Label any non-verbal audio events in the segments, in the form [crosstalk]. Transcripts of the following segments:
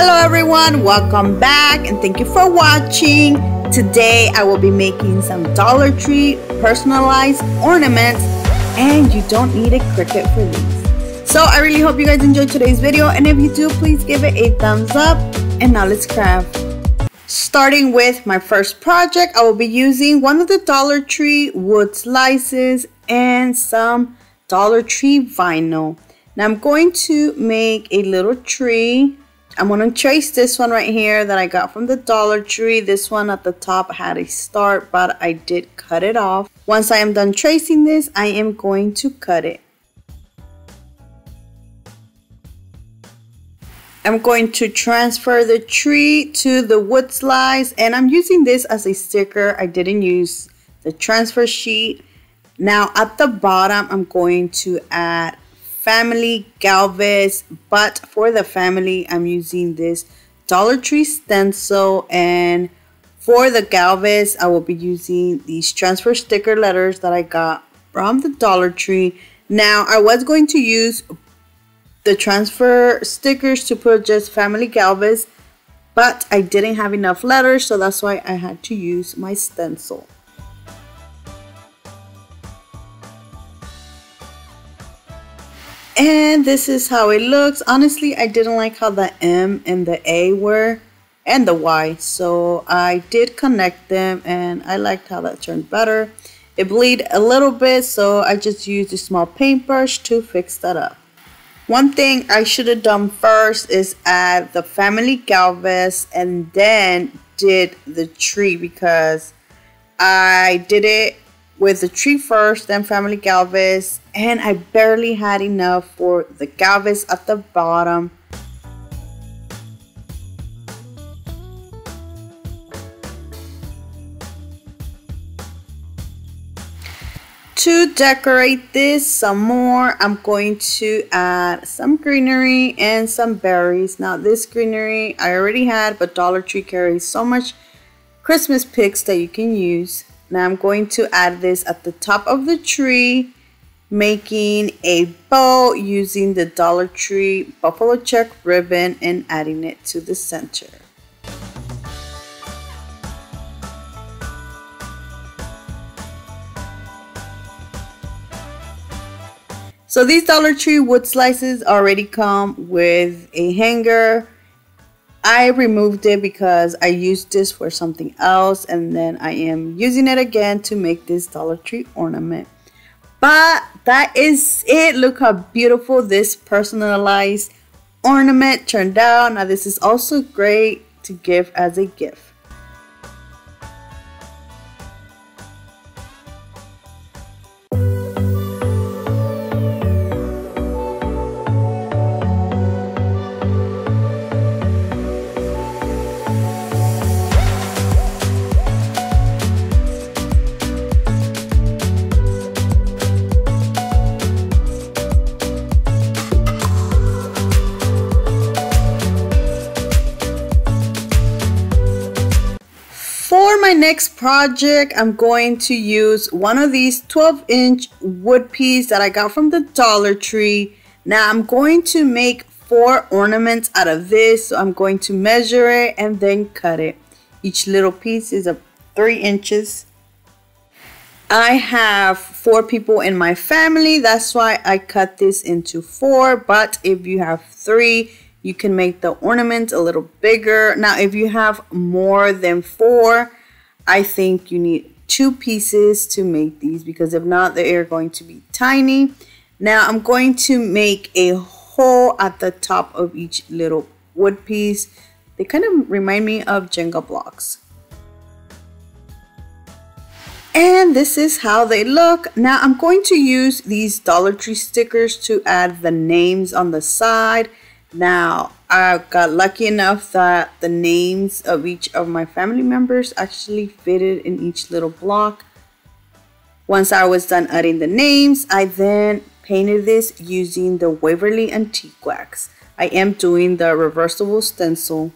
Hello everyone, welcome back and thank you for watching. Today I will be making some Dollar Tree personalized ornaments and you don't need a Cricut for these. So I really hope you guys enjoyed today's video and if you do, please give it a thumbs up and now let's craft. Starting with my first project, I will be using one of the Dollar Tree wood slices and some Dollar Tree vinyl. Now I'm going to make a little tree. I'm going to trace this one right here that I got from the Dollar Tree. This one at the top had a start, but I did cut it off. Once I am done tracing this, I am going to cut it. I'm going to transfer the tree to the wood slice and I'm using this as a sticker. I didn't use the transfer sheet. Now at the bottom, I'm going to add family Galvez, but for the family, I'm using this Dollar Tree stencil and for the Galvez, I will be using these transfer sticker letters that I got from the Dollar Tree. Now, I was going to use the transfer stickers to put just Family Galvez, but I didn't have enough letters, so that's why I had to use my stencil. And this is how it looks. Honestly, I didn't like how the M and the A were and the Y. So I did connect them and I liked how that turned better. It bleed a little bit, so I just used a small paintbrush to fix that up. One thing I should have done first is add the family Galvez and then did the tree because I did it with the tree first, then family Galvez, and I barely had enough for the Galvez at the bottom. To decorate this some more, I'm going to add some greenery and some berries. Now this greenery I already had, but Dollar Tree carries so much Christmas picks that you can use. Now I'm going to add this at the top of the tree, making a bow using the Dollar Tree Buffalo Check ribbon and adding it to the center. So these Dollar Tree wood slices already come with a hanger. I removed it because I used this for something else and then I am using it again to make this Dollar Tree ornament. But that is it. Look how beautiful this personalized ornament turned out. Now this is also great to give as a gift. My next project, I'm going to use one of these 12 inch wood pieces that I got from the Dollar Tree. Now I'm going to make four ornaments out of this. So I'm going to measure it and then cut it. Each little piece is a three inches. I have four people in my family. That's why I cut this into four. But if you have three, you can make the ornament a little bigger. Now, if you have more than four, I think you need two pieces to make these because if not, they are going to be tiny. Now, I'm going to make a hole at the top of each little wood piece. They kind of remind me of Jenga blocks. And this is how they look. Now I'm going to use these Dollar Tree stickers to add the names on the side now, I got lucky enough that the names of each of my family members actually fitted in each little block. Once I was done adding the names, I then painted this using the Waverly Antique Wax. I am doing the reversible stencil.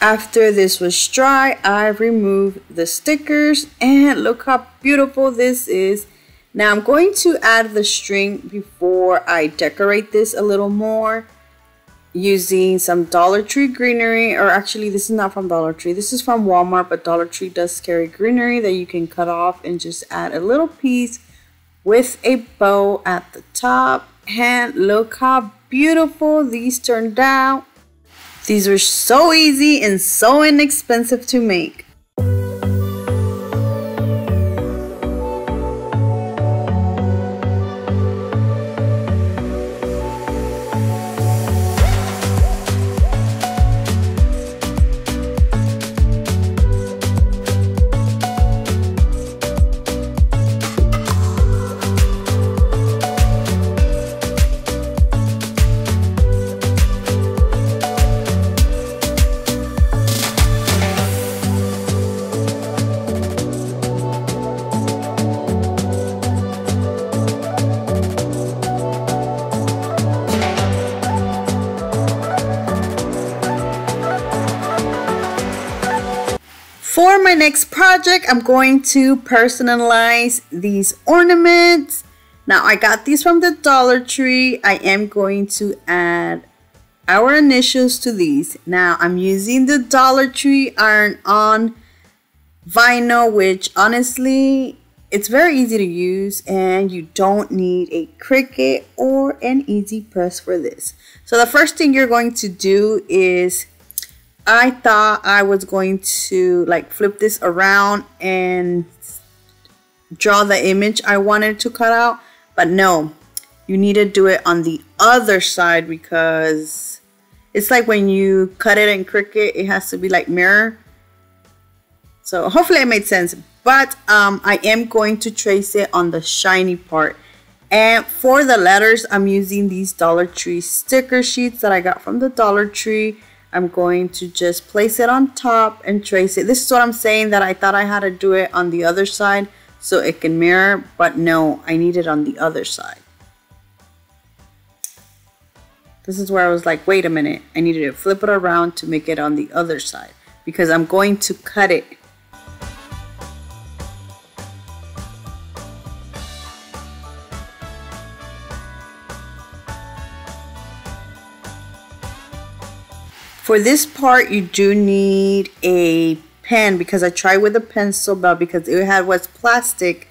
After this was dry, I removed the stickers and look how beautiful this is Now I'm going to add the string before I decorate this a little more using some Dollar Tree greenery or actually this is not from Dollar Tree. This is from Walmart but Dollar Tree does carry greenery that you can cut off and just add a little piece with a bow at the top. And look how beautiful these turned out. These were so easy and so inexpensive to make my next project, I'm going to personalize these ornaments. Now I got these from the Dollar Tree. I am going to add our initials to these. Now I'm using the Dollar Tree iron-on vinyl, which honestly, it's very easy to use and you don't need a Cricut or an easy press for this. So the first thing you're going to do is I thought I was going to like flip this around and draw the image I wanted to cut out. But no, you need to do it on the other side because it's like when you cut it in Cricut, it has to be like mirror. So hopefully it made sense. But um, I am going to trace it on the shiny part. And for the letters, I'm using these Dollar Tree sticker sheets that I got from the Dollar Tree. I'm going to just place it on top and trace it. This is what I'm saying that I thought I had to do it on the other side so it can mirror, but no, I need it on the other side. This is where I was like, wait a minute, I needed to flip it around to make it on the other side because I'm going to cut it For this part, you do need a pen because I tried with a pencil, but because it had was plastic,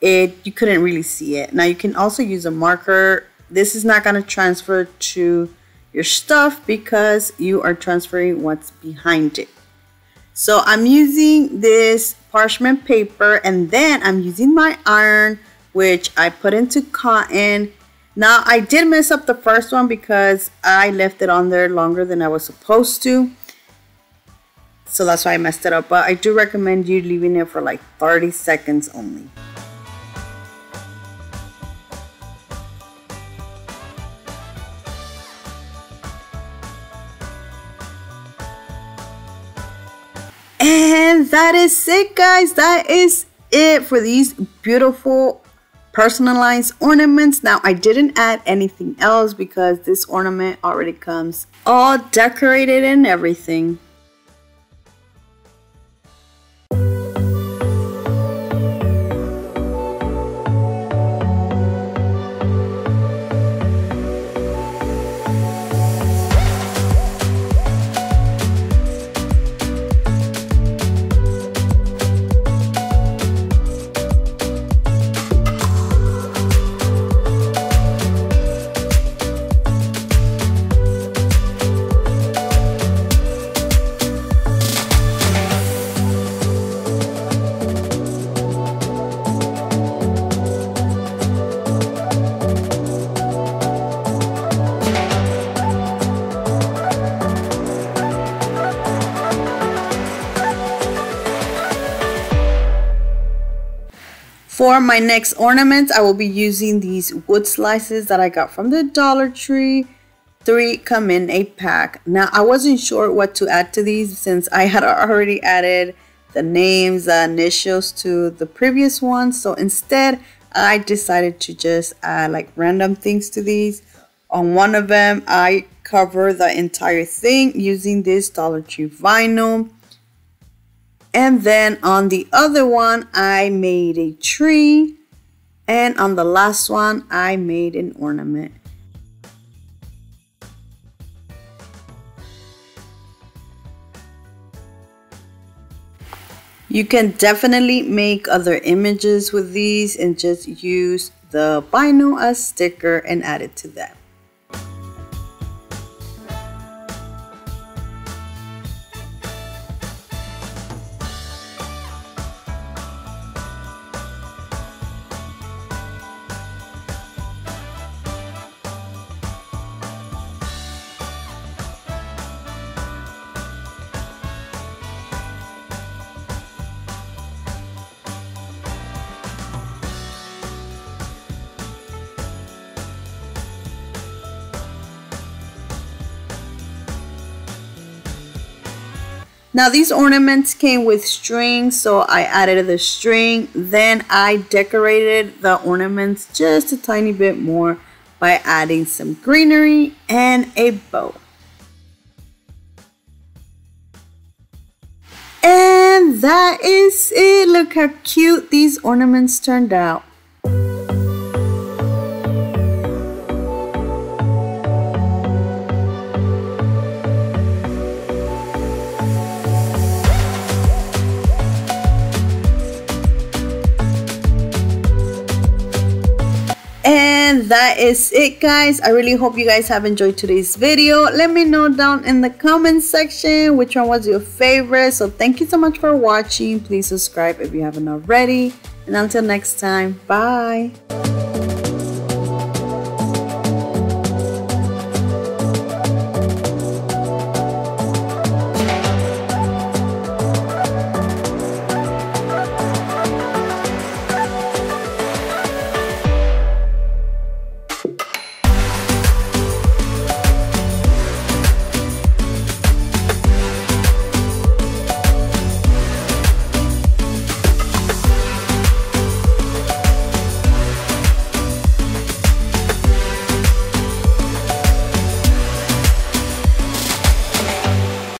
it you couldn't really see it. Now you can also use a marker. This is not going to transfer to your stuff because you are transferring what's behind it. So I'm using this parchment paper and then I'm using my iron which I put into cotton now, I did mess up the first one because I left it on there longer than I was supposed to. So that's why I messed it up. But I do recommend you leaving it for like 30 seconds only. And that is it guys. That is it for these beautiful personalized ornaments. Now I didn't add anything else because this ornament already comes all decorated and everything. For my next ornaments, I will be using these wood slices that I got from the Dollar Tree. Three come in a pack. Now, I wasn't sure what to add to these since I had [laughs] already added the names, the initials to the previous ones. So instead, I decided to just add like random things to these. On one of them, I cover the entire thing using this Dollar Tree vinyl. And then on the other one, I made a tree And on the last one, I made an ornament. You can definitely make other images with these and just use the vinyl as sticker and add it to them. Now these ornaments came with string, so I added the string. Then I decorated the ornaments just a tiny bit more by adding some greenery and a bow. And that is it. Look how cute these ornaments turned out. That is it guys. I really hope you guys have enjoyed today's video. Let me know down in the comment section which one was your favorite. So thank you so much for watching. Please subscribe if you haven't already. And until next time bye